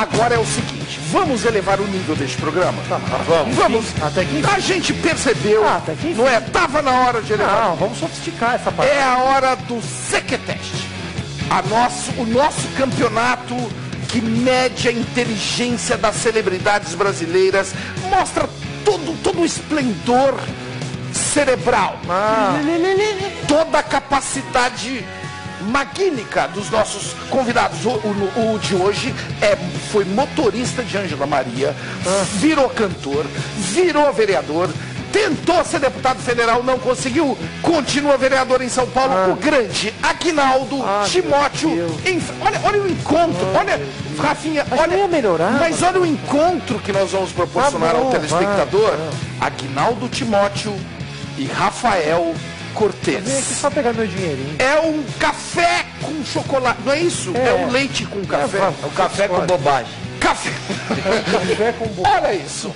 Agora é o seguinte, vamos elevar o nível deste programa? vamos. Vamos. Até que enfim. A gente percebeu, Ah, até que enfim. não é? Tava na hora de elevar. Não, vamos sofisticar essa parte. É a hora do Sequetest. A nosso, o nosso campeonato que mede a inteligência das celebridades brasileiras, mostra todo, todo o esplendor cerebral, Ah, toda a capacidade magnífica dos nossos convidados. O, o- o de hoje é, foi motorista de Ângela Maria, virou cantor, virou vereador, tentou ser deputado federal, não conseguiu, continua vereador em São Paulo, o grande Aguinaldo Ah, Timóteo. em- olha, olha o encontro, olha, Rafinha, Mas olha. melhorar, mas olha o encontro que nós vamos proporcionar Tá bom, ao telespectador. vai, Aguinaldo Timóteo e Rafael Cortez. Vem aqui só pegar meu dinheirinho. É um café com chocolate. Não é isso? É, É. um leite com café. É, O café com bobagem. Café. Café com bo... Olha isso.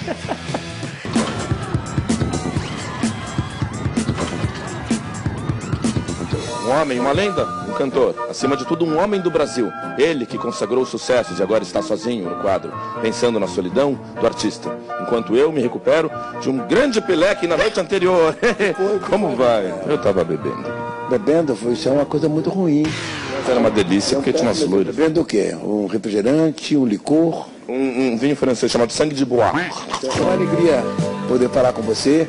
Um homem, uma lenda, um cantor. Acima de tudo, um homem do Brasil. Ele que consagrou sucessos e agora está sozinho no quadro, pensando na solidão do artista. Enquanto eu me recupero de um grande pileque na noite anterior. Como vai? Eu tava bebendo. Bebendo, foi- isso é uma coisa muito ruim. Mas era uma delícia, porque tinha umas loiras. Bebendo o quê? Um refrigerante, um licor. Um, um vinho francês chamado Sangue de Bois. É uma alegria poder falar com você.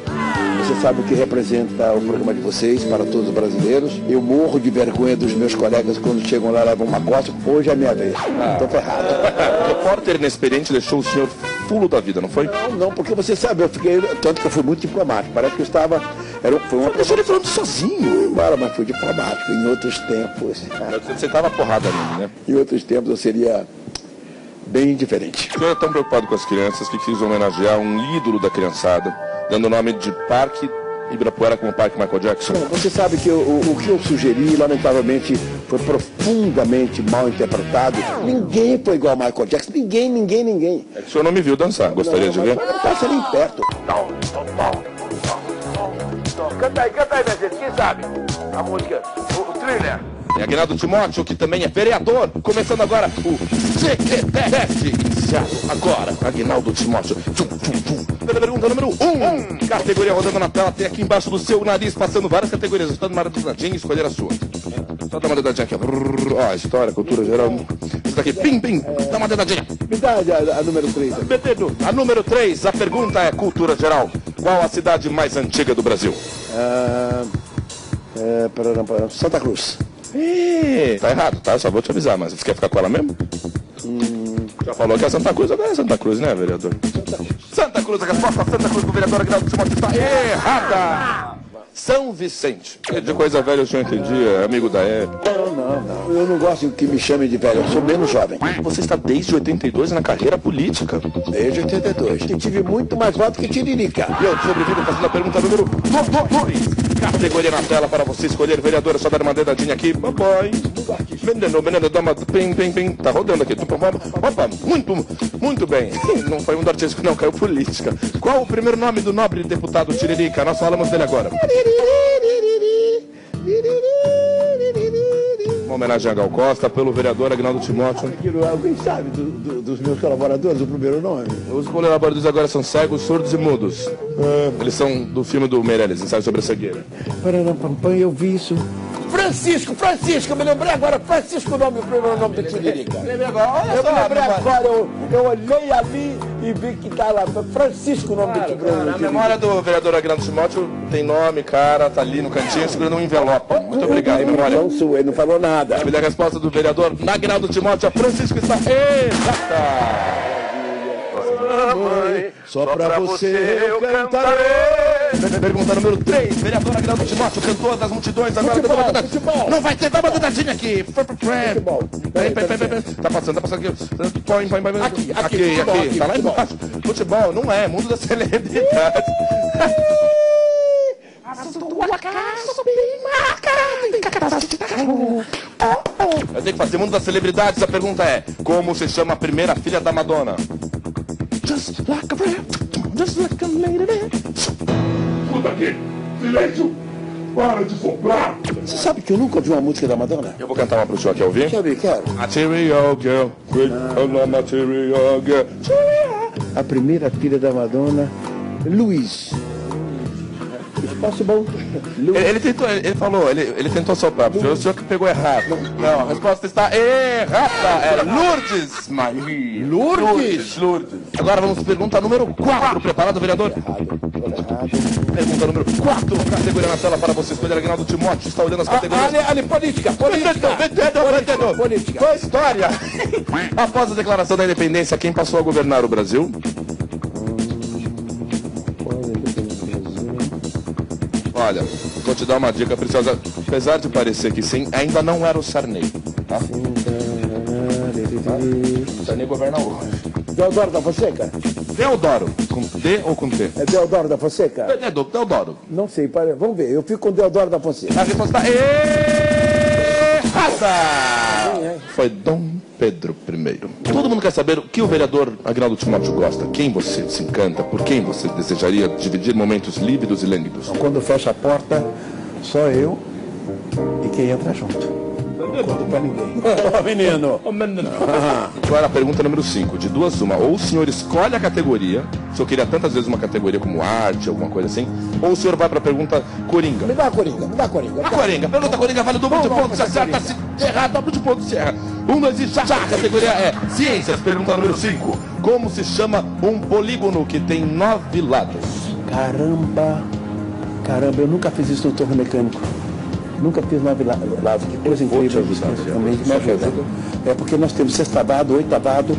Você sabe o que representa o programa de vocês para todos os brasileiros. Eu morro de vergonha dos meus colegas quando chegam lá e levam uma costa. Hoje é a minha vez. Estou ferrado. O repórter inexperiente deixou o senhor fulo da vida, não foi? Não, não, porque você sabe, eu fiquei. Tanto que eu fui muito diplomático. Parece que eu estava. Era, foi uma Deixou ele falando sozinho. Embora, mas fui diplomático. Em outros tempos. Você tava porrada nele, né? Em outros tempos eu seria bem diferente. O senhor é tão preocupado com as crianças que quis homenagear um ídolo da criançada, dando o nome de Parque Ibirapuera como Parque Michael Jackson. Você sabe que eu- o, o que eu sugeri, lamentavelmente, foi profundamente mal interpretado. Ninguém foi igual ao Michael Jackson. Ninguém, ninguém, ninguém. É que o senhor não me viu dançar, gostaria de ver? Não passa nem perto. Canta aí, canta aí, minha gente. Quem sabe? A música, o, o thriller. E Aguinaldo Timóteo, que também é vereador, começando agora o CQTest. Agora, Aguinaldo Timóteo. Tum. Pergunta número 1. Um. Categoria rodando na tela, tem aqui embaixo do seu nariz, passando várias categorias. Está numa dedadinha e escolher a sua. Só dá uma dedadinha aqui, ó. Ó, história, cultura geral. Isso daqui, pim, pim. Dá uma dedadinha. Me dá a, a número 3. Betedo. A número 3, a pergunta é cultura geral. Qual a cidade mais antiga do Brasil? Ah, é, Santa Cruz. Ih, tá errado, tá? Só vou te avisar, mas você quer ficar com ela mesmo? Já falou que é Santa Cruz, agora é Santa Cruz, né, vereador? Santa Cruz. Santa Cruz, a resposta Santa Cruz do vereador Aguinaldo Timóteo está errada! São Vicente. De coisa velha eu já entendi, é amigo da época. Não, não, não. Eu não gosto que me chamem de velho. Eu sou menos jovem. Você está desde 82 na carreira política. Desde 82. E tive muito mais voto que Tiririca. E eu sobrevivo fazendo a pergunta número 2. Categoria na tela para você escolher, vereador. É só dar uma dedadinha aqui. Papai. Veneno, veneno, dá uma. Pim, pim, pim. Tá rodando aqui. Opa, muito, muito bem. Não foi mundo artístico, não, caiu política. Qual o primeiro nome do nobre deputado Tiririca? Nós falamos dele agora. Uma homenagem a Gal Costa pelo vereador Agnaldo Timóteo. Aquilo, alguém sabe do- do- dos meus colaboradores o primeiro nome? Os colaboradores agora são cegos, surdos e mudos. Eles são do filme do Meirelles, ensaio sobre a cegueira. Eu vi isso. Francisco, Francisco, eu me lembrei agora, Francisco o nome, o primeiro nome do Tiririca. Eu me lembrei agora, eu, eu olhei ali e vi que tá lá, Francisco o nome do A Tiririca. memória do vereador Agnaldo Timóteo tem nome, cara, tá ali no cantinho segurando um envelope. Muito obrigado, em memória. Não sou, ele não falou nada. A resposta do vereador Agnaldo Timóteo, a Francisco está exata. Só pra você eu cantarei. Pergunta número 3, vereador Agnaldo Timóteo, cantor das multidões, agora Futebol, futebol. Não vai ter, dá uma aqui. Futebol. Peraí, peraí, peraí, peraí. Tá passando, tá passando aqui. Aqui, aqui, aqui, futebol, aqui. Tá lá embaixo. Futebol, não é, mundo da celebridade. Eu tenho que fazer mundo das celebridades. A pergunta é: Como se chama a primeira filha da Madonna? Just like a rap, just like a lady. Escuta aqui, silêncio. para de soprar. Você sabe que eu nunca ouvi uma música da Madonna? Eu vou cantar uma pro senhor, quer ouvir? Quer ver? Quero. Material Girl, great color material girl. A primeira filha da Madonna, Luiz. It's possible. Ele, ele tentou, ele, falou, ele, ele tentou soprar, senhor, o senhor que pegou errado. Não, a resposta está errada. É Lourdes Maria. Lourdes? Lourdes. Agora vamos para pergunta número 4. Preparado, vereador? Pergunta número 4. Categoria na tela para você escolher. Aguinaldo Timóteo está olhando as categorias. Ali, ali, política, política. Vendedor, política. Tua história. Após a declaração da independência, quem passou a governar o Brasil? Olha, vou te dar uma dica preciosa. Apesar de parecer que sim, ainda não era o Sarney. Tá? Sarney governa hoje. Deodoro da Fonseca? Deodoro, com D ou com T? É Deodoro da Fonseca? Deodoro. Deodoro. Não sei, pare- vamos ver. Eu fico com Deodoro da Fonseca. A resposta está errada! Foi Dom Pedro I. Todo mundo quer saber o que o vereador Agnaldo Timóteo gosta. Quem você se encanta? Por quem você desejaria dividir momentos lívidos e lânguidos? Quando fecha a porta, só eu e quem entra junto. Não conto pra ninguém. Ô, menino. Agora a pergunta número 5. De duas, uma. Ou o senhor escolhe a categoria, se eu queria tantas vezes uma categoria como arte, alguma coisa assim, ou o senhor vai para a pergunta Coringa. Me dá a coringa, me dá a coringa. A Coringa, pergunta Coringa vale o dobro de Vamos, pontos, vamos se pra acerta, se errar, dobro de pontos, se erra. Um, dois e já, já. A categoria é Ciências, pergunta número 5. Como se chama um polígono que tem nove lados? Caramba, caramba, eu nunca fiz isso no torno mecânico. Nunca fiz nove la- lados, que coisa incrível. isso. Também ajuda. É porque nós temos sextavado, oitavado,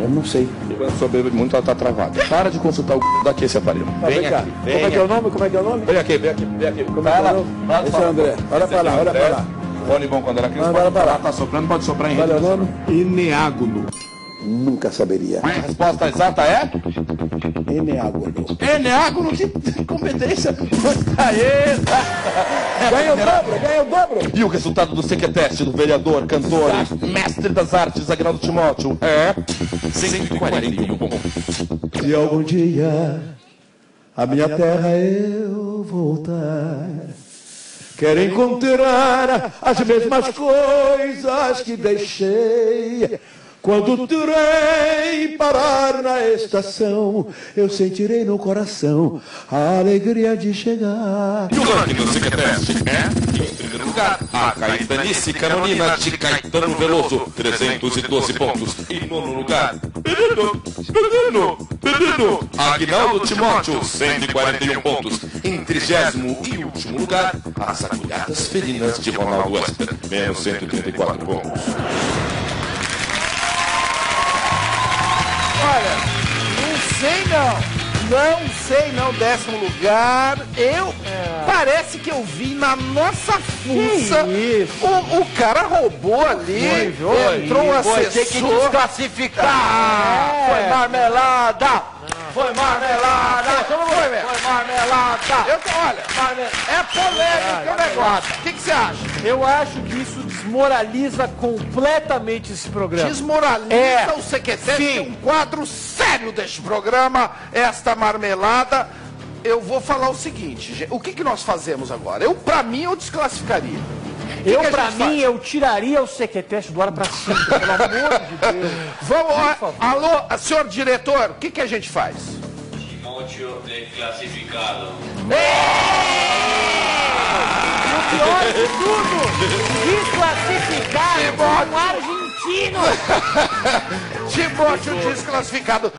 eu não sei. Eu sou bebê muito, ela tá travada. Para de consultar o daqui esse aparelho. Vem cá. aqui, Como vem é que é o nome? Como é que é o nome? Vem aqui, vem aqui, vem aqui. Como é é o nome? Esse é o André. Olha pra lá, olha pra lá. Fone bom quando era criança. Olha pra lá. tá soprando, pode soprar em Qual é o rede. nome? Nunca saberia. A resposta exata é? Eneágono. Eneágono, que competência. Aê! Ganha o dobro, ganha o dobro. E o resultado do Sequeteste do vereador, cantor e mestre das artes, Agnaldo Timóteo, é 141 pontos. Se algum dia a minha terra eu voltar, quero encontrar as mesmas coisas que deixei. Quando o trem parar na estação, eu sentirei no coração a alegria de chegar. E o ranking do Sequeteste é, em primeiro lugar, a Caetanice Canonina de Caetano Veloso, 312 pontos. Em nono lugar, Menino, Menino, Menino, Agnaldo Timóteo, 141 pontos. Em trigésimo e último lugar, as agulhadas felinas de Ronaldo Wester, menos 134 pontos. Olha, não sei não. Não sei não, décimo lugar. Eu. Parece que eu vi na nossa fuça. O, o cara roubou ali. entrou um assessor. Você que desclassificar. Ah, Foi marmelada. Foi marmelada. Foi mesmo. Foi marmelada. Eu, olha, é polêmico o negócio. O que, que você acha? Eu acho que isso desmoraliza completamente esse programa. Desmoraliza É. o CQC, Sim. que é um quadro sério deste programa, esta marmelada. Eu vou falar o seguinte, gente, o que, que nós fazemos agora? Eu, pra mim, eu desclassificaria. Eu, que pra mim, faz? eu tiraria o sequeteste do ar pra cima, pelo amor de Deus. Vamos, ó, alô, senhor diretor, o que, que a gente faz? Timóteo desclassificado. Pior de tudo, desclassificar um argentino. Timóteo desclassificado.